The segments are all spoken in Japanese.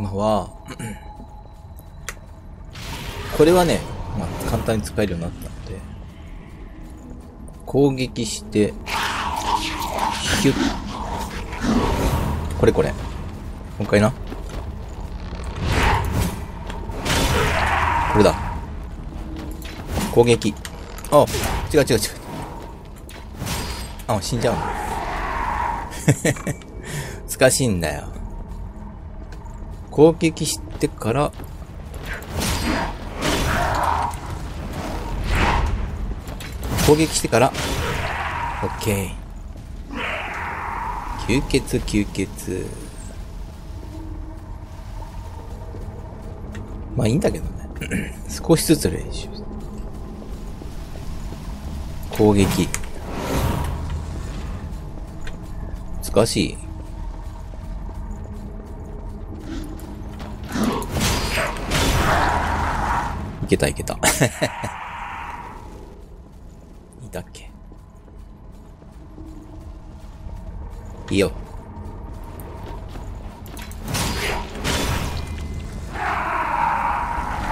今は、これはね、まあ、簡単に使えるようになったので、攻撃して、ヒュッ。これこれ。もう一回な。これだ。攻撃。あ、違う違う違う。あ、死んじゃう。難しいんだよ。攻撃してから、攻撃してから、オッケー。吸血吸血。まあいいんだけどね。少しずつ練習。攻撃。難しい。けたいけた。いたっけ？いいよ。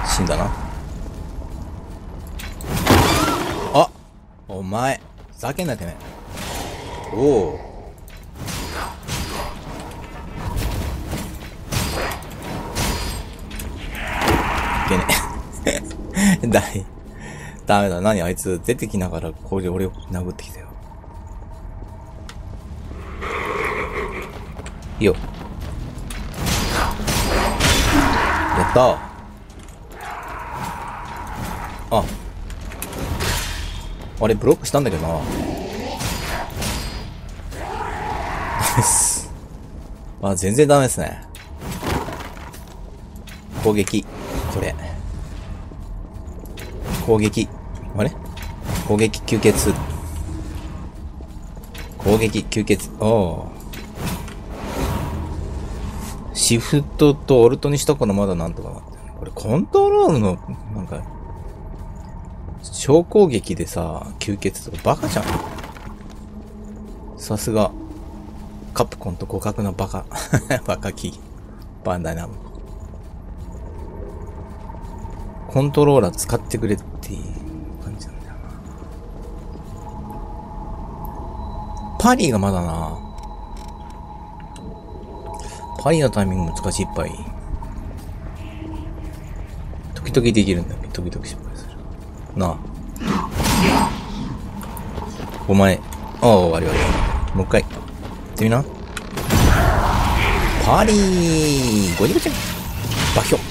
死んだな。あお前、ふざけんなてめえ。おお。いけねえ。だい。ダメだ。何あいつ出てきながら、これで俺を殴ってきたよ。いいよ。やったあ。あれ、ブロックしたんだけどな。ナイス。あ、全然ダメですね。攻撃。これ。攻撃。あれ？攻撃吸血。攻撃吸血。おお。シフトとオルトにしたからまだなんとかなって。これコントロールの、なんか、超攻撃でさ、吸血とかバカじゃん。さすが、カプコンと互角のバカ、バカキーバンダイナムコ。ントローラー使ってくれっていう感じなんだよな。パリがまだな。パリのタイミング難しいっぱい。時々できるんだよ。時々失敗する。なあ。お前。ああ、終わり終わり。もう一回。やってみな。パリーゴニゴチンバヒョ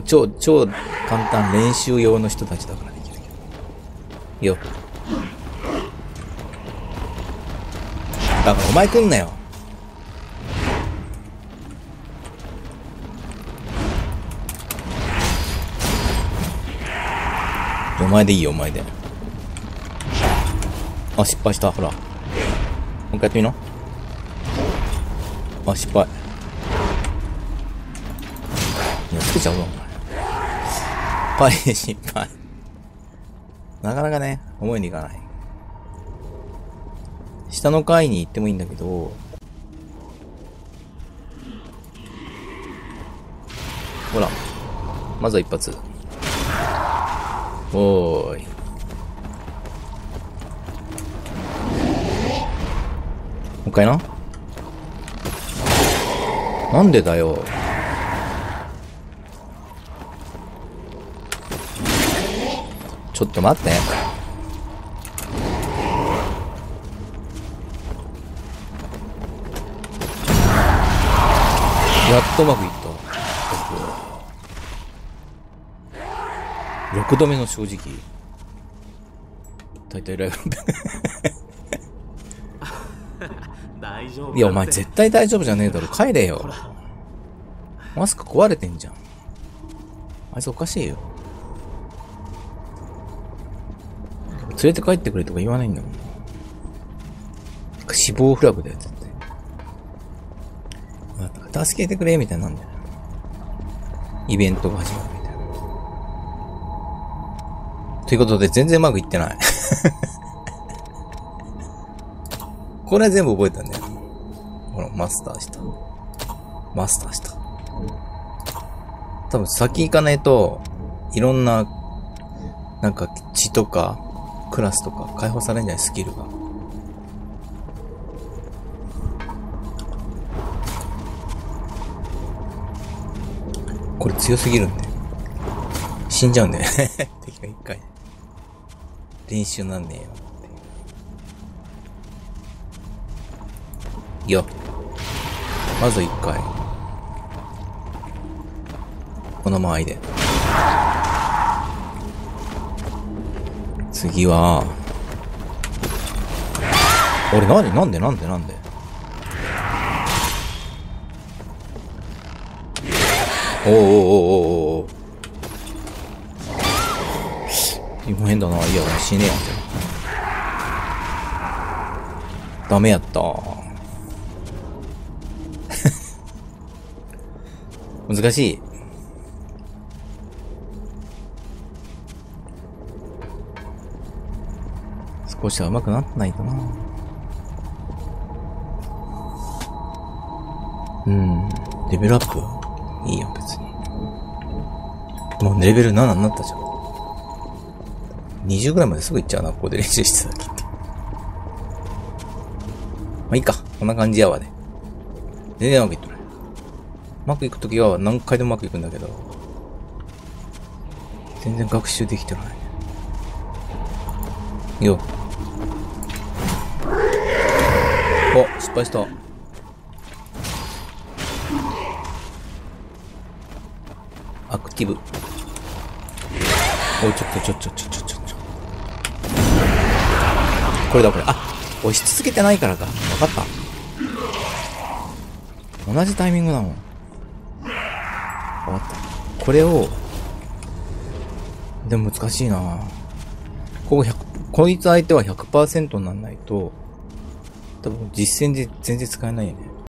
超、超簡単練習用の人たちだからできるけど。よ。だからお前来んなよ。お前でいいよ、お前で。あ、失敗した、ほら。もう一回やってみな。あ、失敗。いや、つけちゃうぞ、お前。パリで失敗。なかなかね、思いにいかない。下の階に行ってもいいんだけど、ほら。まずは一発。おーい。もう一回な。なんでだよ。ちょっと待って。やっとうまくいった。6度目の正直。大体ライブ。大丈夫いや、お前絶対大丈夫じゃねえだろ。帰れよ。マスク壊れてんじゃん。あいつおかしいよ。連れて帰ってくれとか言わないんだもん。死亡フラグだよ、絶対。助けてくれみたいなんだよ。イベントが始まるみたいな。ということで、全然うまくいってない。これは全部覚えたんだよ。ほら、マスターした。マスターした。多分先行かないと、いろんな、なんか血とか、クラスとか解放されないスキルが。これ強すぎるんで。死んじゃうんだよね。敵が一回。練習なんねえよって。いや。まず一回。この間合いで。次は、俺何なんでなんでなんで？おおおおおおお今変だな。いや、死ねえやん。ダメやった。難しい。少しは上手くなってないかな。うん。レベルアップいいやん、別に。もうレベル7になったじゃん。20ぐらいまですぐ行っちゃうな、ここで練習してた時って。まあいいか。こんな感じやわね。全然うまくいってない。うまくいくときは何回でもうまくいくんだけど、全然学習できてない。よ。お、失敗した。アクティブ。おい、ちょっと、ちょ、ちょ、ちょ、ちょ、ちょ、ちょ。これだ、これ。あ、押し続けてないからか。わかった。同じタイミングだもん。わかった。これを、でも難しいなここ100、こいつ相手は100%になんないと、多分実践で全然使えないよね。